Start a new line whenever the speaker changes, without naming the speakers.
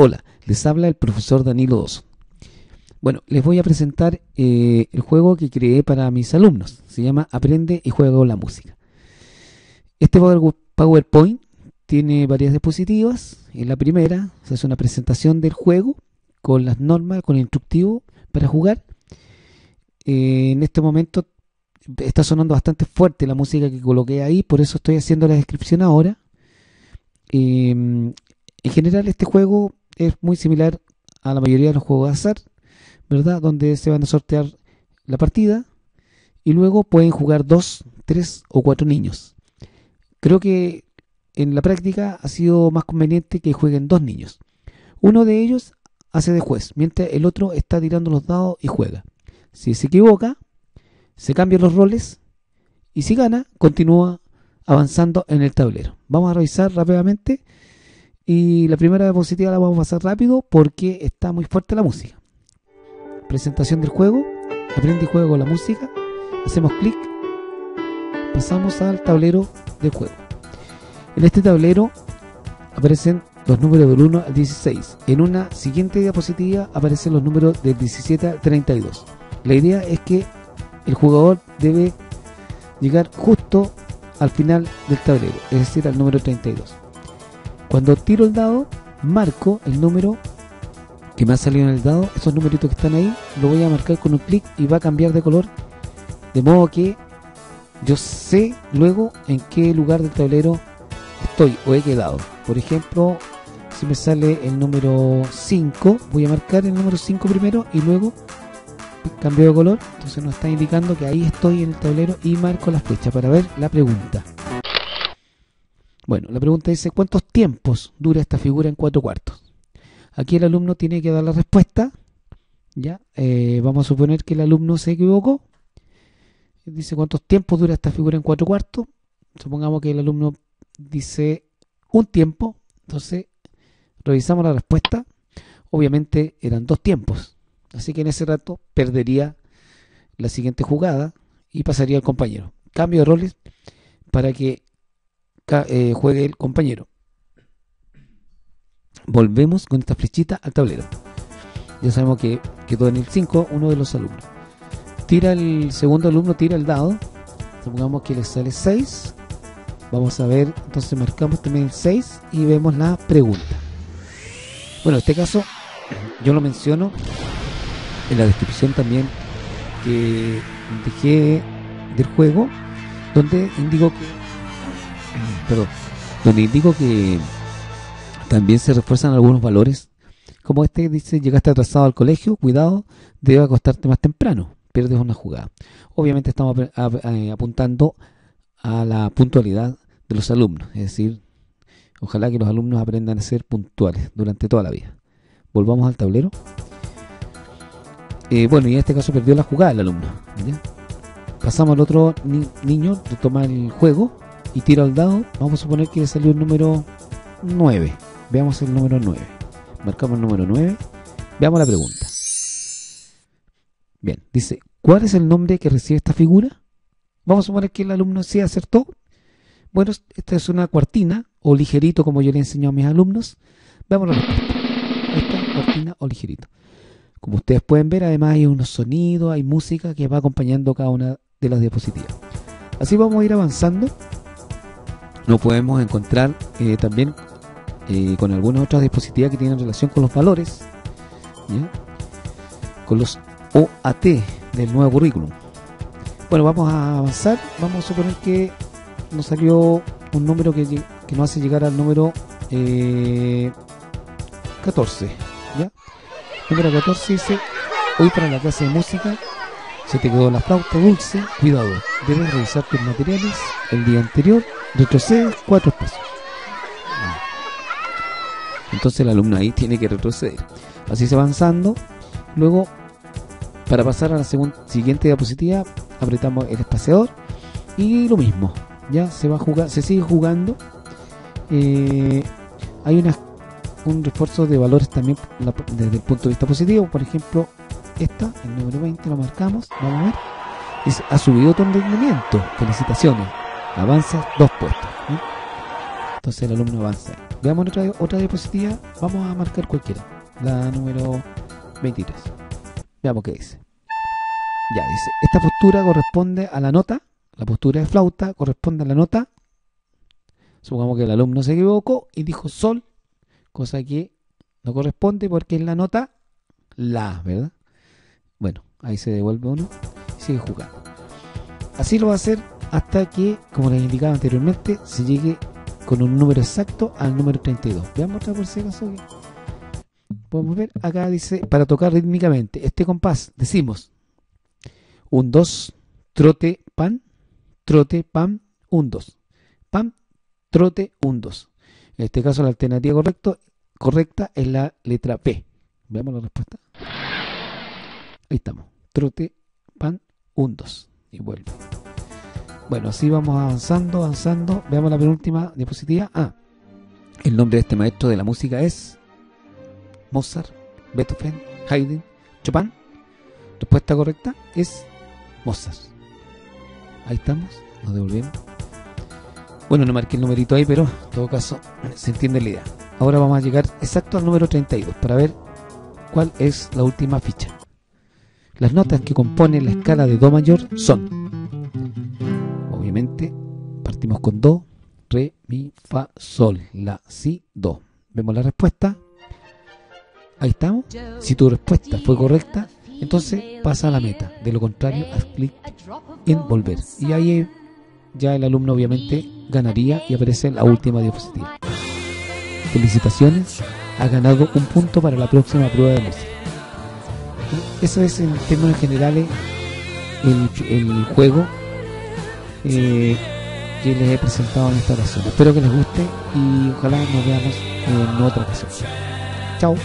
Hola, les habla el profesor Danilo Oso. Bueno, les voy a presentar eh, el juego que creé para mis alumnos. Se llama Aprende y juega con la música. Este PowerPoint tiene varias diapositivas. En la primera se hace una presentación del juego con las normas, con el instructivo para jugar. Eh, en este momento está sonando bastante fuerte la música que coloqué ahí, por eso estoy haciendo la descripción ahora. Em, en general este juego es muy similar a la mayoría de los juegos de azar, ¿verdad? Donde se van a sortear la partida y luego pueden jugar dos, tres o cuatro niños. Creo que en la práctica ha sido más conveniente que jueguen dos niños. Uno de ellos hace de juez, mientras el otro está tirando los dados y juega. Si se equivoca, se cambian los roles y si gana, continúa avanzando en el tablero. Vamos a revisar rápidamente y la primera diapositiva la vamos a pasar rápido porque está muy fuerte la música. Presentación del juego, aprende y juego la música, hacemos clic, pasamos al tablero del juego. En este tablero aparecen los números del 1 al 16. En una siguiente diapositiva aparecen los números del 17 al 32. La idea es que el jugador debe llegar justo al final del tablero, es decir, al número 32. Cuando tiro el dado, marco el número que me ha salido en el dado, esos numeritos que están ahí, lo voy a marcar con un clic y va a cambiar de color, de modo que yo sé luego en qué lugar del tablero estoy o he quedado. Por ejemplo, si me sale el número 5, voy a marcar el número 5 primero y luego cambio de color, entonces nos está indicando que ahí estoy en el tablero y marco la flecha para ver la pregunta. Bueno, la pregunta dice, ¿cuántos tiempos dura esta figura en cuatro cuartos? Aquí el alumno tiene que dar la respuesta. Ya, eh, vamos a suponer que el alumno se equivocó. Dice, ¿cuántos tiempos dura esta figura en cuatro cuartos? Supongamos que el alumno dice un tiempo. Entonces, revisamos la respuesta. Obviamente eran dos tiempos. Así que en ese rato perdería la siguiente jugada y pasaría al compañero. Cambio de roles para que eh, juegue el compañero. Volvemos con esta flechita al tablero. Ya sabemos que quedó en el 5 uno de los alumnos. Tira el segundo alumno, tira el dado. Supongamos que le sale 6. Vamos a ver, entonces marcamos también el 6 y vemos la pregunta. Bueno, en este caso yo lo menciono en la descripción también que dejé del juego, donde indico que, perdón, donde indico que también se refuerzan algunos valores, como este dice, llegaste atrasado al colegio, cuidado, debe acostarte más temprano, pierdes una jugada. Obviamente estamos eh, apuntando a la puntualidad de los alumnos, es decir, ojalá que los alumnos aprendan a ser puntuales durante toda la vida. Volvamos al tablero. Eh, bueno, y en este caso perdió la jugada el alumno. Pasamos al otro niño, retoma el juego y tira el dado. Vamos a suponer que salió el número 9. Veamos el número 9. Marcamos el número 9. Veamos la pregunta. Bien, dice, ¿cuál es el nombre que recibe esta figura? Vamos a suponer que el alumno sí acertó. Bueno, esta es una cuartina o ligerito como yo le enseño a mis alumnos. Veamos la respuesta. Esta cuartina o ligerito. Como ustedes pueden ver, además hay unos sonidos, hay música que va acompañando cada una de las diapositivas. Así vamos a ir avanzando. Nos podemos encontrar eh, también eh, con algunas otras diapositivas que tienen relación con los valores, con los OAT del nuevo currículum. Bueno, vamos a avanzar. Vamos a suponer que nos salió un número que, que nos hace llegar al número 14. Eh, ¿ya? Número 14 dice, hoy para la clase de música se te quedó la flauta dulce, cuidado, debes revisar tus materiales el día anterior, retrocede cuatro pasos. Entonces el alumno ahí tiene que retroceder. Así se va avanzando. Luego, para pasar a la siguiente diapositiva, apretamos el espaciador y lo mismo. Ya se va a jugar, se sigue jugando. Eh, hay unas un refuerzo de valores también desde el punto de vista positivo. Por ejemplo, esta, el número 20, lo marcamos, vamos a ver. Dice, ha subido tu rendimiento, felicitaciones, avanza dos puestos. entonces el alumno avanza. Veamos otra, otra diapositiva, vamos a marcar cualquiera, la número 23. Veamos qué dice. Ya dice, esta postura corresponde a la nota, la postura de flauta corresponde a la nota. Supongamos que el alumno se equivocó y dijo sol, cosa que no corresponde porque es la nota la, ¿verdad? Bueno, ahí se devuelve uno y sigue jugando. Así lo va a hacer hasta que, como les indicaba anteriormente, se llegue con un número exacto al número 32. Veamos otra por si acaso podemos ver. Acá dice, para tocar rítmicamente, este compás, decimos, un 2, trote, pan, trote, pan, un 2. Pan, trote, un 2. En este caso la alternativa correcta es la letra P. Veamos la respuesta. Ahí estamos. Trote, pan, un 2. Y vuelve. Bueno, así vamos avanzando, avanzando. Veamos la penúltima diapositiva. Ah, el nombre de este maestro de la música es Mozart, Beethoven, Haydn, Chopin. Respuesta correcta es Mozart. Ahí estamos, nos devolvemos. Bueno, no marqué el numerito ahí, pero en todo caso se entiende la idea. Ahora vamos a llegar exacto al número 32 para ver cuál es la última ficha. Las notas que componen la escala de Do mayor son partimos con Do, Re, Mi, Fa, Sol, La, Si, Do. Vemos la respuesta. Ahí estamos. Si tu respuesta fue correcta, entonces pasa a la meta. De lo contrario, haz clic en volver. Y ahí ya el alumno obviamente ganaría y aparece la última diapositiva. Felicitaciones, ha ganado un punto para la próxima prueba de música. Eso es en términos generales el, el juego eh, que les he presentado en esta ocasión. Espero que les guste y ojalá nos veamos en otra ocasión. Chao.